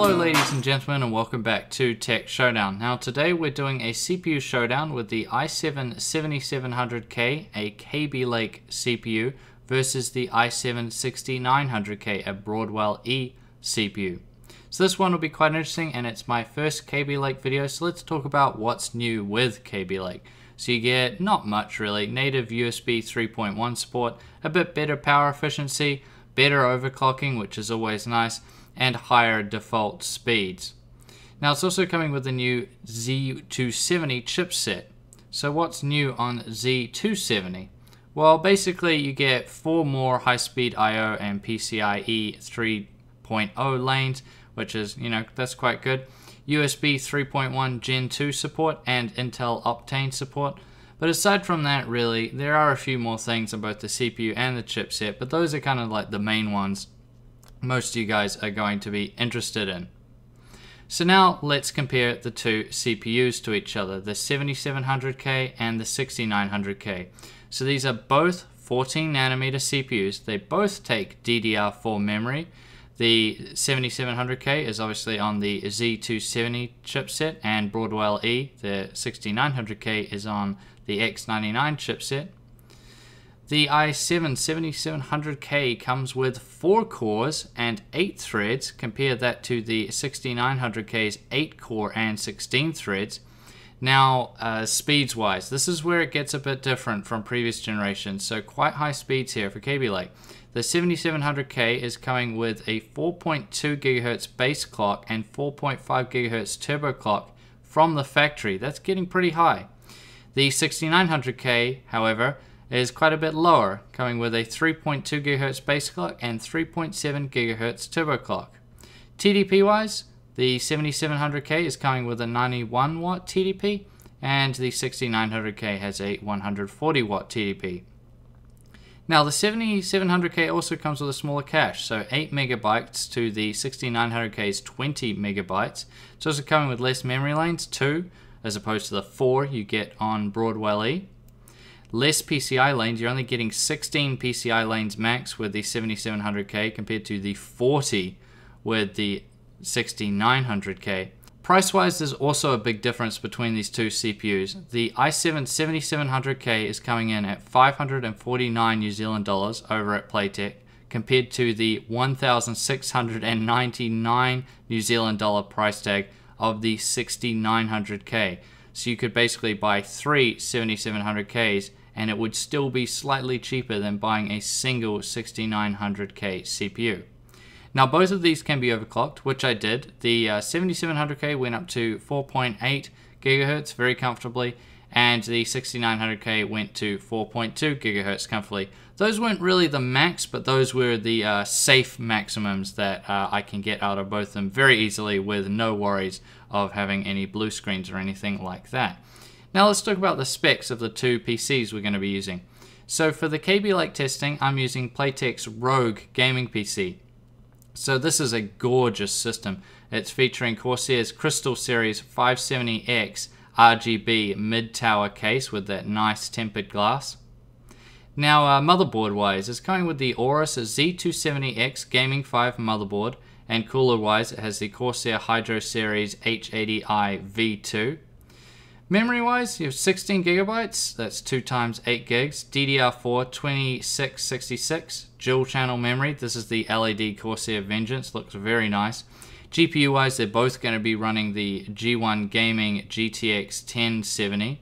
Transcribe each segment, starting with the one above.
Hello ladies and gentlemen and welcome back to Tech Showdown. Now today we're doing a CPU showdown with the i7 7700K, a Kaby Lake CPU, versus the i7 6900K, a Broadwell E CPU. So this one will be quite interesting and it's my first Kaby Lake video, so let's talk about what's new with Kaby Lake. So you get not much really, native USB 3.1 support, a bit better power efficiency, better overclocking which is always nice, and higher default speeds. Now it's also coming with the new Z270 chipset. So what's new on Z270? Well, basically you get four more high-speed I.O. and PCIe 3.0 lanes, which is, you know, that's quite good. USB 3.1 Gen 2 support and Intel Optane support. But aside from that, really, there are a few more things on both the CPU and the chipset, but those are kind of like the main ones most of you guys are going to be interested in. So now let's compare the two CPUs to each other, the 7700K and the 6900K. So these are both 14 nanometer CPUs. They both take DDR4 memory. The 7700K is obviously on the Z270 chipset and Broadwell E. The 6900K is on the X99 chipset. The i7 7700K comes with 4 cores and 8 threads. Compare that to the 6900K's 8 core and 16 threads. Now, uh, speeds wise, this is where it gets a bit different from previous generations. So, quite high speeds here for Kaby Lake. The 7700K is coming with a 4.2 GHz base clock and 4.5 GHz turbo clock from the factory. That's getting pretty high. The 6900K, however, is quite a bit lower, coming with a 3.2 GHz base clock and 3.7 GHz turbo clock. TDP wise, the 7700K is coming with a 91 watt TDP, and the 6900K has a 140 watt TDP. Now the 7700K also comes with a smaller cache, so 8 megabytes to the 6900K's 20 megabytes. So it's also coming with less memory lanes, 2, as opposed to the 4 you get on Broadwell E less PCI lanes. You're only getting 16 PCI lanes max with the 7700K compared to the 40 with the 6900K. Price-wise, there's also a big difference between these two CPUs. The i7 7700K is coming in at 549 New Zealand dollars over at Playtech, compared to the 1,699 New Zealand dollar price tag of the 6900K. So you could basically buy three 7700Ks and it would still be slightly cheaper than buying a single 6900K CPU. Now both of these can be overclocked, which I did. The uh, 7700K went up to 4.8 gigahertz very comfortably, and the 6900K went to 4.2 gigahertz comfortably. Those weren't really the max, but those were the uh, safe maximums that uh, I can get out of both of them very easily with no worries of having any blue screens or anything like that. Now let's talk about the specs of the two PCs we're going to be using. So for the Kaby Lake testing, I'm using Playtech's Rogue gaming PC. So this is a gorgeous system. It's featuring Corsair's Crystal Series 570X RGB mid-tower case with that nice tempered glass. Now uh, motherboard wise, it's coming with the Aorus Z270X Gaming 5 motherboard and cooler wise it has the Corsair Hydro Series H80i V2. Memory wise, you have 16 gigabytes, that's 2 times 8 gigs, DDR4 2666, dual channel memory, this is the LED Corsair Vengeance, looks very nice. GPU wise, they're both going to be running the G1 Gaming GTX 1070.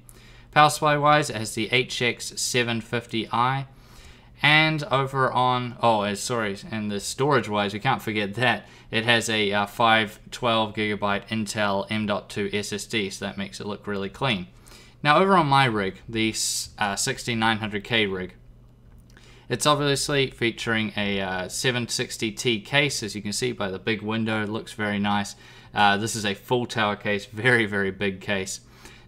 Power supply wise, it has the HX750i. And over on, oh, sorry, and the storage wise, we can't forget that. It has a uh, 512 gigabyte Intel M.2 SSD, so that makes it look really clean. Now over on my rig, the uh, 6900K rig, it's obviously featuring a uh, 760T case, as you can see by the big window, it looks very nice. Uh, this is a full tower case, very, very big case.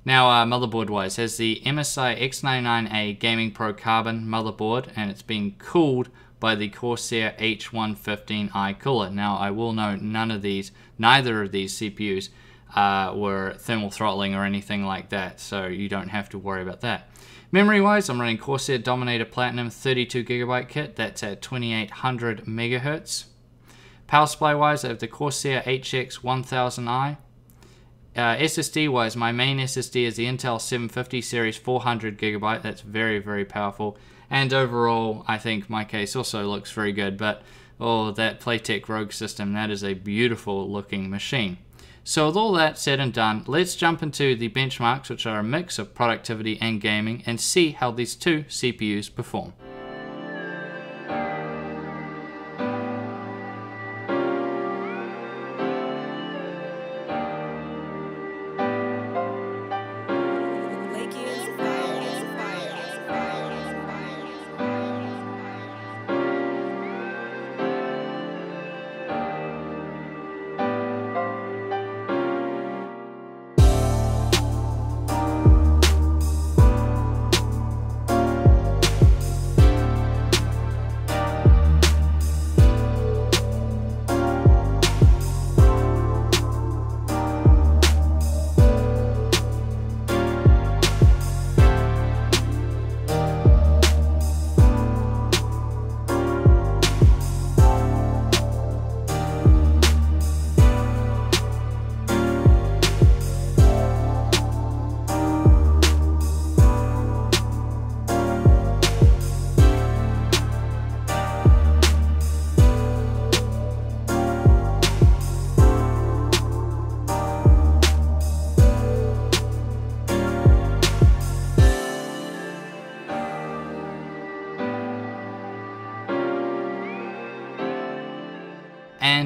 Now, uh, motherboard wise, has the MSI X99A Gaming Pro Carbon motherboard, and it's being cooled by the Corsair H115i cooler. Now, I will note none of these, neither of these CPUs uh, were thermal throttling or anything like that, so you don't have to worry about that. Memory wise, I'm running Corsair Dominator Platinum 32GB kit, that's at 2800 megahertz. Power supply wise, I have the Corsair HX 1000i. Uh, SSD wise, my main SSD is the Intel 750 series 400 gigabyte. That's very, very powerful. And overall, I think my case also looks very good. But oh, that Playtech Rogue system, that is a beautiful looking machine. So with all that said and done, let's jump into the benchmarks, which are a mix of productivity and gaming, and see how these two CPUs perform.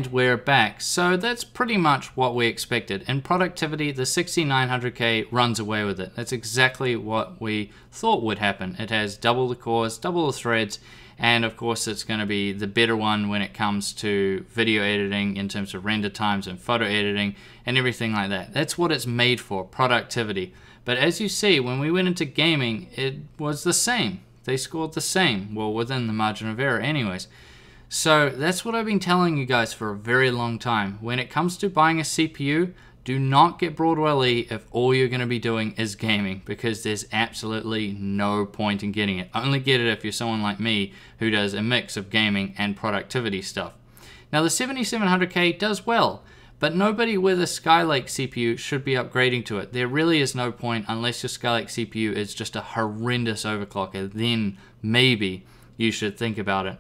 And we're back. So that's pretty much what we expected. In productivity, the 6900K runs away with it. That's exactly what we thought would happen. It has double the cores, double the threads, and of course it's going to be the better one when it comes to video editing in terms of render times and photo editing and everything like that. That's what it's made for, productivity. But as you see, when we went into gaming, it was the same. They scored the same, well within the margin of error anyways. So that's what I've been telling you guys for a very long time. When it comes to buying a CPU, do not get Broadwell-E if all you're going to be doing is gaming because there's absolutely no point in getting it. Only get it if you're someone like me who does a mix of gaming and productivity stuff. Now the 7700K does well, but nobody with a Skylake CPU should be upgrading to it. There really is no point unless your Skylake CPU is just a horrendous overclocker, then maybe you should think about it.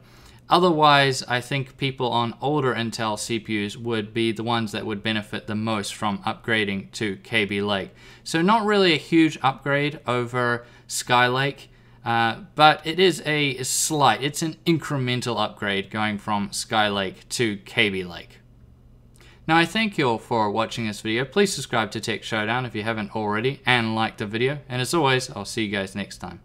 Otherwise, I think people on older Intel CPUs would be the ones that would benefit the most from upgrading to Kaby Lake. So not really a huge upgrade over Skylake, uh, but it is a slight, it's an incremental upgrade going from Skylake to Kaby Lake. Now I thank you all for watching this video. Please subscribe to Tech Showdown if you haven't already and like the video. And as always, I'll see you guys next time.